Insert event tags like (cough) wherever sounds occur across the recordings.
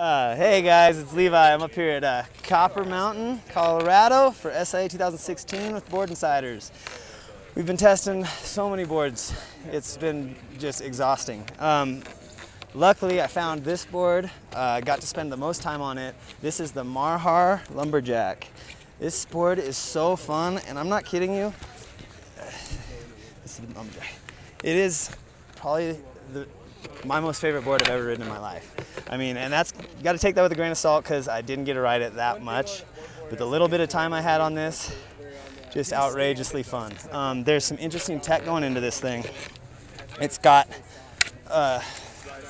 Uh, hey guys, it's Levi. I'm up here at uh, Copper Mountain, Colorado for SIA 2016 with Board Insiders. We've been testing so many boards. It's been just exhausting. Um, luckily, I found this board. Uh, got to spend the most time on it. This is the Marhar Lumberjack. This board is so fun, and I'm not kidding you. (sighs) It is probably the, my most favorite board I've ever ridden in my life. I mean, and that's gotta take that with a grain of salt because I didn't get to ride it that much. But the little bit of time I had on this, just outrageously fun. Um, there's some interesting tech going into this thing. It's got uh,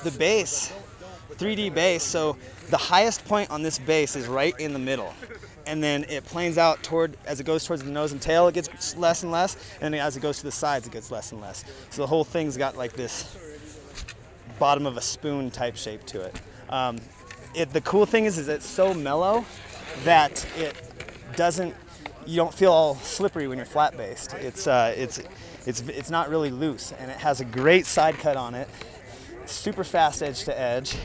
the base, 3D base, so the highest point on this base is right in the middle. And then it planes out toward, as it goes towards the nose and tail, it gets less and less. And as it goes to the sides, it gets less and less. So the whole thing's got like this bottom of a spoon type shape to it. Um, it the cool thing is, is it's so mellow that it doesn't, you don't feel all slippery when you're flat based. It's, uh, it's, it's, it's not really loose and it has a great side cut on it. Super fast edge to edge.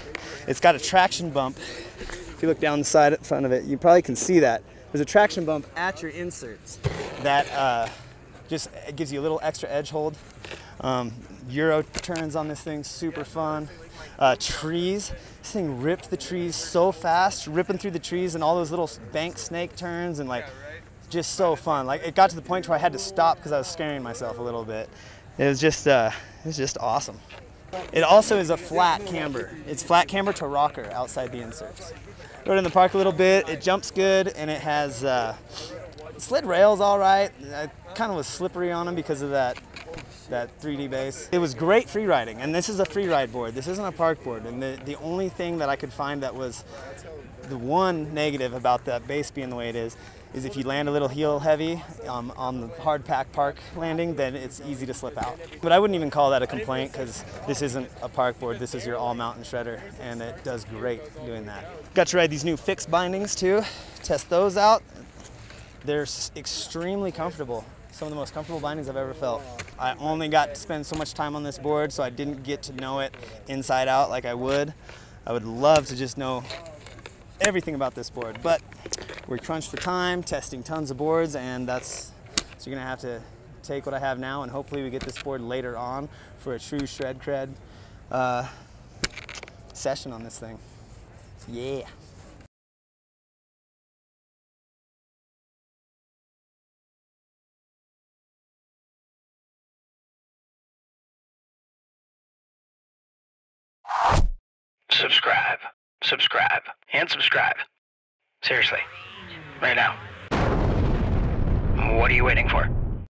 It's got a traction bump. If you look down the side at front of it, you probably can see that. There's a traction bump at your inserts that uh, just gives you a little extra edge hold. Um, Euro turns on this thing, super fun. Uh, trees, this thing ripped the trees so fast, ripping through the trees and all those little bank snake turns and like, just so fun. Like it got to the point where I had to stop because I was scaring myself a little bit. It was just, uh, it was just awesome. It also is a flat camber. It's flat camber to rocker outside the inserts. Rode in the park a little bit. It jumps good and it has uh, slid rails all right. I kind of was slippery on them because of that that 3D base. It was great free riding, and this is a free ride board. This isn't a park board, and the, the only thing that I could find that was the one negative about that base being the way it is, is if you land a little heel heavy um, on the hard pack park landing, then it's easy to slip out. But I wouldn't even call that a complaint because this isn't a park board, this is your all mountain shredder, and it does great doing that. Got to ride these new fixed bindings too, test those out. They're extremely comfortable some of the most comfortable bindings I've ever felt. I only got to spend so much time on this board, so I didn't get to know it inside out like I would. I would love to just know everything about this board, but we're crunched for time, testing tons of boards, and that's, so you're gonna have to take what I have now, and hopefully we get this board later on for a true shred cred uh, session on this thing. Yeah. Subscribe, subscribe, and subscribe. Seriously, right now. What are you waiting for?